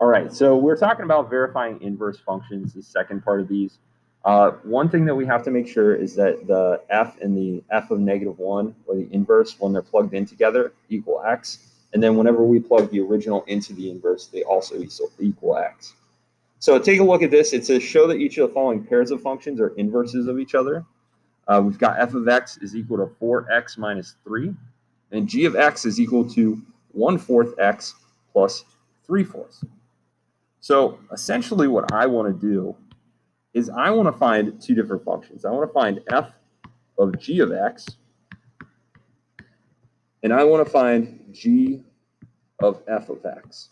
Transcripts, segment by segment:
All right, so we're talking about verifying inverse functions, the second part of these. Uh, one thing that we have to make sure is that the f and the f of negative 1, or the inverse, when they're plugged in together, equal x. And then whenever we plug the original into the inverse, they also equal x. So take a look at this. It says show that each of the following pairs of functions are inverses of each other. Uh, we've got f of x is equal to 4x minus 3, and g of x is equal to 1 fourth x plus 3 fourths. So essentially what I want to do is I want to find two different functions. I want to find f of g of x, and I want to find g of f of x.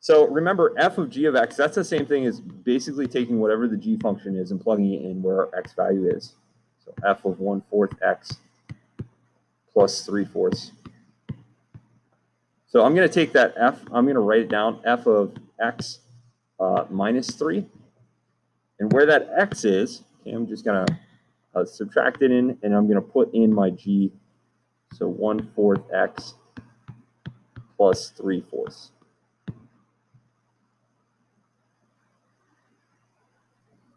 So remember, f of g of x, that's the same thing as basically taking whatever the g function is and plugging it in where our x value is. So f of 1 fourth x plus 3 fourths. So I'm going to take that f, I'm going to write it down, f of x uh, minus 3. And where that x is, okay, I'm just going to uh, subtract it in, and I'm going to put in my g. So 1 fourth x plus 3 fourths.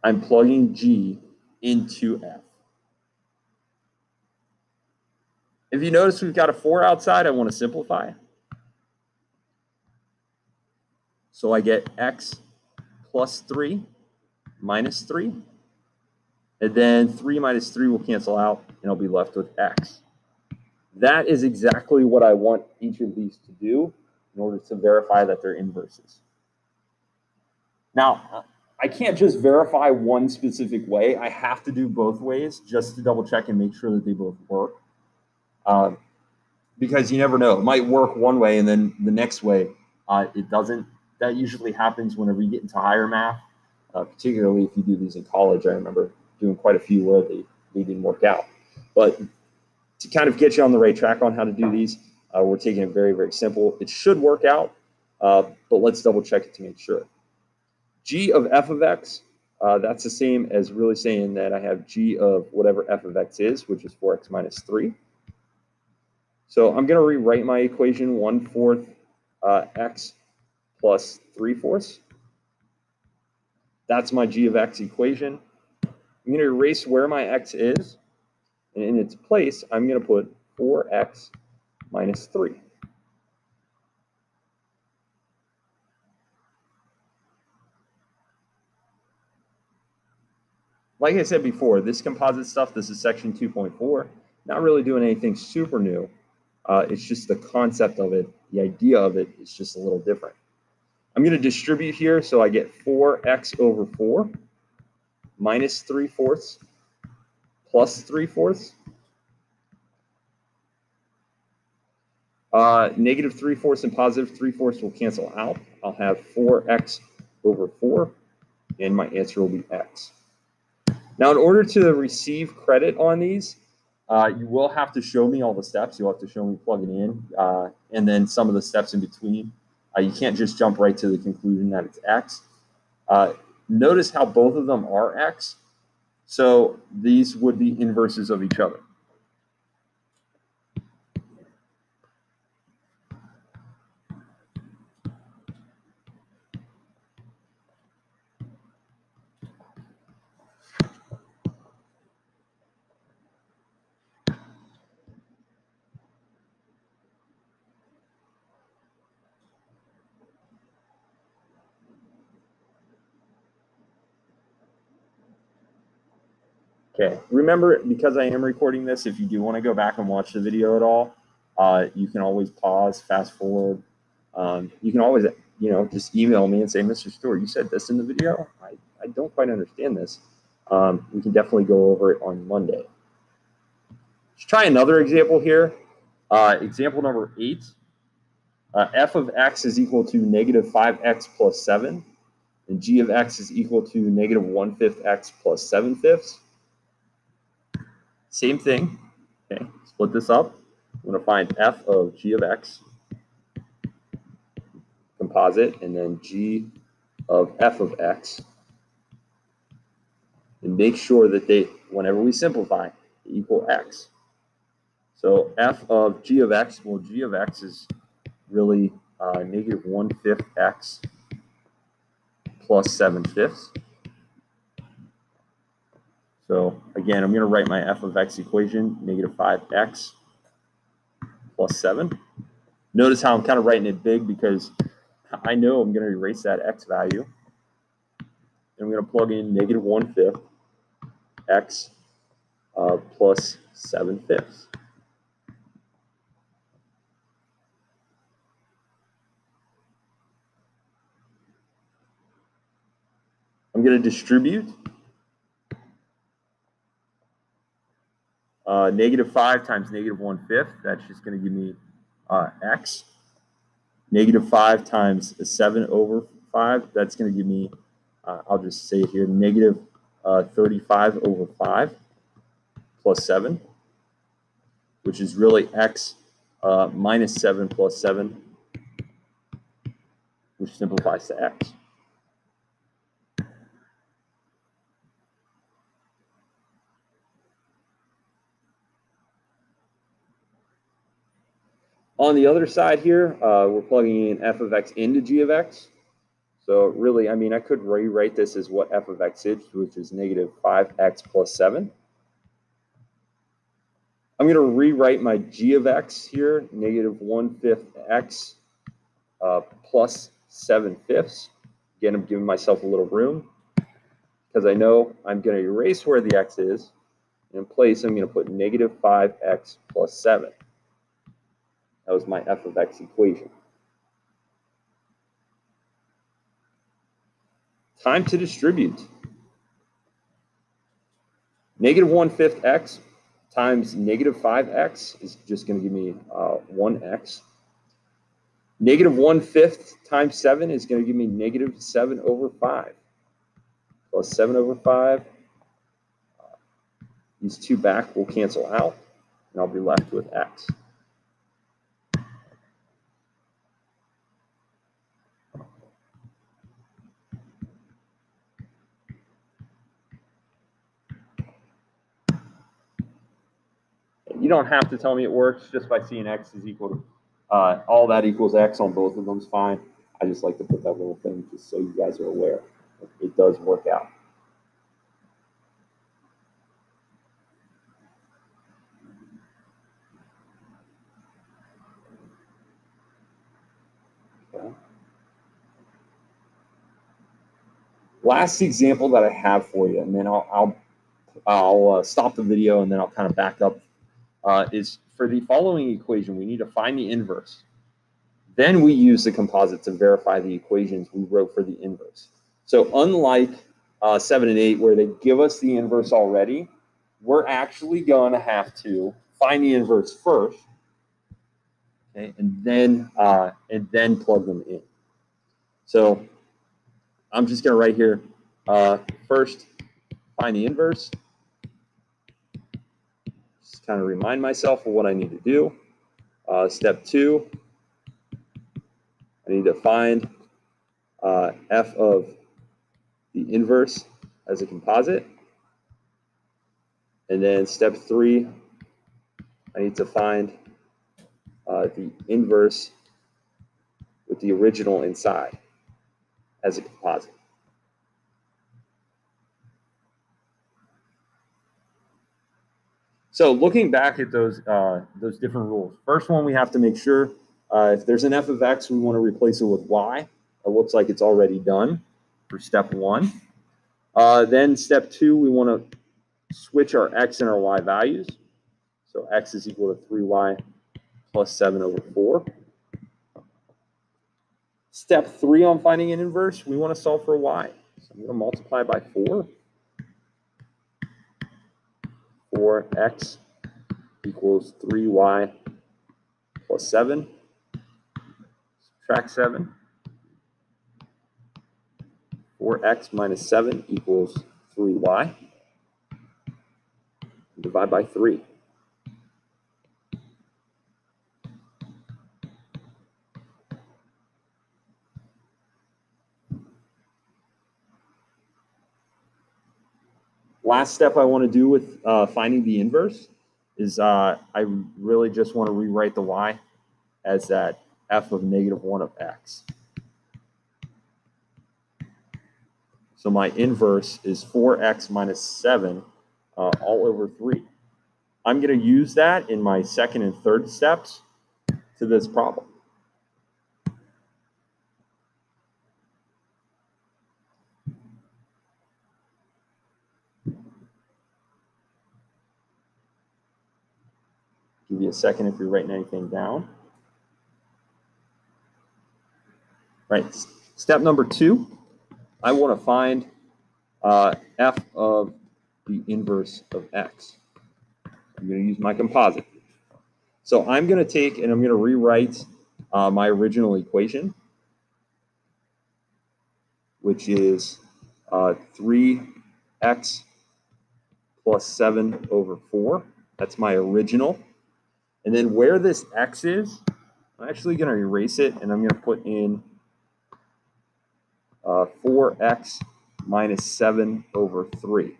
I'm plugging g into f. If you notice we've got a 4 outside, I want to simplify. So I get x plus 3 minus 3. And then 3 minus 3 will cancel out, and I'll be left with x. That is exactly what I want each of these to do in order to verify that they're inverses. Now, I can't just verify one specific way. I have to do both ways just to double check and make sure that they both work. Um, because you never know. It might work one way and then the next way uh, it doesn't. That usually happens whenever you get into higher math, uh, particularly if you do these in college. I remember doing quite a few where they, they didn't work out. But to kind of get you on the right track on how to do these, uh, we're taking it very, very simple. It should work out, uh, but let's double check it to make sure. g of f of x, uh, that's the same as really saying that I have g of whatever f of x is, which is 4x minus 3. So I'm going to rewrite my equation 1 fourth uh, x plus 3 fourths. That's my g of x equation. I'm going to erase where my x is. And in its place, I'm going to put 4x minus 3. Like I said before, this composite stuff, this is section 2.4. Not really doing anything super new. Uh, it's just the concept of it, the idea of it is just a little different. I'm going to distribute here, so I get 4x over 4 minus 3 fourths plus 3 fourths. Uh, negative 3 fourths and positive 3 fourths will cancel out. I'll have 4x over 4, and my answer will be x. Now, in order to receive credit on these, uh, you will have to show me all the steps. You'll have to show me plugging in uh, and then some of the steps in between. Uh, you can't just jump right to the conclusion that it's X. Uh, notice how both of them are X. So these would be inverses of each other. Okay, remember, because I am recording this, if you do want to go back and watch the video at all, uh, you can always pause, fast forward. Um, you can always, you know, just email me and say, Mr. Stewart, you said this in the video. I, I don't quite understand this. Um, we can definitely go over it on Monday. Let's try another example here. Uh, example number eight. Uh, f of x is equal to negative 5x plus 7, and g of x is equal to negative 1 fifth x plus 7 fifths. Same thing. Okay, split this up. I'm going to find f of g of x, composite, and then g of f of x. And make sure that they, whenever we simplify, equal x. So f of g of x, well, g of x is really uh, negative 1 fifth x plus 7 fifths. So again, I'm going to write my f of x equation, negative 5x plus 7. Notice how I'm kind of writing it big because I know I'm going to erase that x value. And I'm going to plug in negative 1 fifth x uh, plus 7 fifths. I'm going to distribute uh, negative 5 times negative 1 fifth. That's just going to give me uh, x. Negative 5 times 7 over 5. That's going to give me, uh, I'll just say it here, negative, uh, 35 over 5 plus 7, which is really x uh, minus 7 plus 7, which simplifies to x. On the other side here, uh, we're plugging in f of x into g of x. So really, I mean, I could rewrite this as what f of x is, which is negative 5x plus 7. I'm going to rewrite my g of x here, negative 1 fifth x uh, plus 7 fifths. Again, I'm giving myself a little room because I know I'm going to erase where the x is. In place, I'm going to put negative 5x plus 7. That was my f of x equation. Time to distribute. Negative 1 fifth x times negative 5x is just going to give me uh, 1x. Negative 1 fifth times 7 is going to give me negative 7 over 5. Plus 7 over 5. Uh, these two back will cancel out, and I'll be left with x. you don't have to tell me it works just by seeing x is equal to uh, all that equals x on both of them is fine. I just like to put that little thing just so you guys are aware. It does work out. Okay. Last example that I have for you, and then I'll I'll, I'll uh, stop the video and then I'll kind of back up uh, is for the following equation, we need to find the inverse. Then we use the composite to verify the equations we wrote for the inverse. So unlike uh, 7 and 8, where they give us the inverse already, we're actually going to have to find the inverse first, okay, and then uh, and then plug them in. So I'm just going to write here uh, first find the inverse kind of remind myself of what I need to do. Uh, step two, I need to find uh, f of the inverse as a composite. And then step three, I need to find uh, the inverse with the original inside as a composite. So looking back at those uh, those different rules, first one we have to make sure uh, if there's an f of x, we want to replace it with y. It looks like it's already done for step one. Uh, then step two, we want to switch our x and our y values. So x is equal to 3y plus 7 over 4. Step three on finding an inverse, we want to solve for y. So I'm going to multiply by 4. 4x equals 3y plus 7. Subtract 7. 4x minus 7 equals 3y. Divide by 3. Last step I want to do with uh, finding the inverse is uh, I really just want to rewrite the y as that f of negative 1 of x. So my inverse is 4x minus 7 uh, all over 3. I'm going to use that in my second and third steps to this problem. Give you a second if you're writing anything down. Right, step number two, I want to find uh, f of the inverse of x. I'm going to use my composite. So I'm going to take and I'm going to rewrite uh, my original equation, which is uh, 3x plus 7 over 4. That's my original. And then where this x is, I'm actually going to erase it and I'm going to put in uh, 4x minus 7 over 3.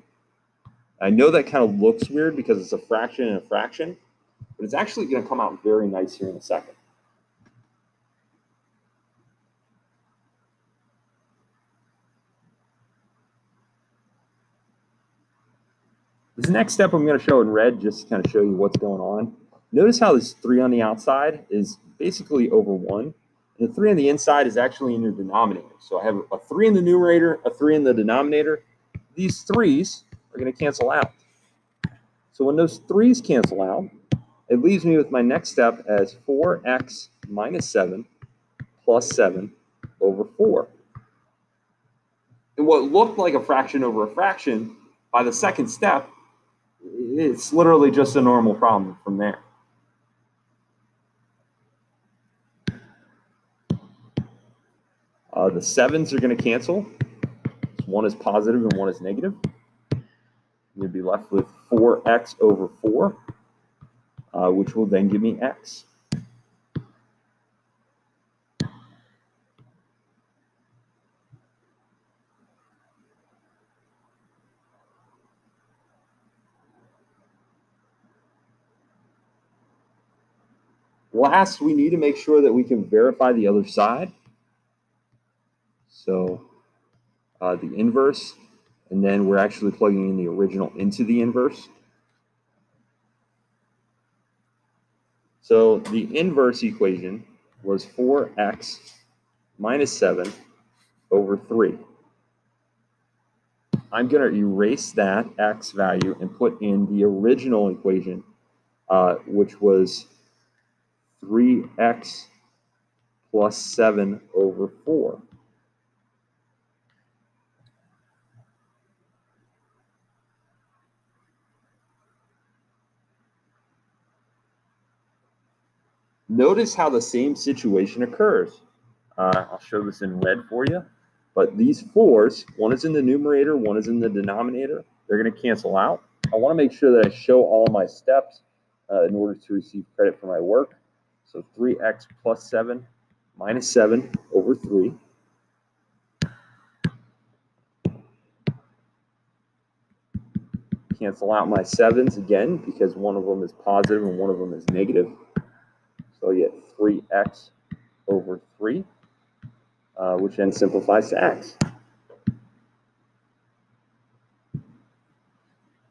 I know that kind of looks weird because it's a fraction and a fraction, but it's actually going to come out very nice here in a second. This next step I'm going to show in red just to kind of show you what's going on. Notice how this 3 on the outside is basically over 1. And the 3 on the inside is actually in your denominator. So I have a 3 in the numerator, a 3 in the denominator. These 3's are going to cancel out. So when those 3's cancel out, it leaves me with my next step as 4x minus 7 plus 7 over 4. And what looked like a fraction over a fraction, by the second step, it's literally just a normal problem from there. Uh, the sevens are going to cancel. One is positive and one is negative. You'll be left with 4x over 4, uh, which will then give me x. Last, we need to make sure that we can verify the other side. So uh, the inverse, and then we're actually plugging in the original into the inverse. So the inverse equation was 4x minus 7 over 3. I'm going to erase that x value and put in the original equation, uh, which was 3x plus 7 over 4. Notice how the same situation occurs. Uh, I'll show this in red for you. But these fours, one is in the numerator, one is in the denominator. They're going to cancel out. I want to make sure that I show all my steps uh, in order to receive credit for my work. So 3x plus 7 minus 7 over 3. Cancel out my 7s again because one of them is positive and one of them is negative. So you get 3x over 3, uh, which then simplifies to x.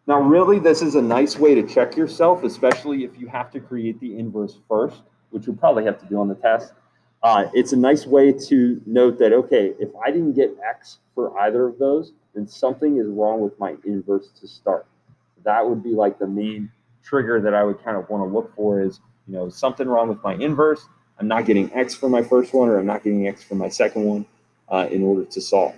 Now, really, this is a nice way to check yourself, especially if you have to create the inverse first, which you'll probably have to do on the test. Uh, it's a nice way to note that, okay, if I didn't get x for either of those, then something is wrong with my inverse to start. That would be like the main trigger that I would kind of want to look for is you know, something wrong with my inverse. I'm not getting X for my first one, or I'm not getting X for my second one uh, in order to solve.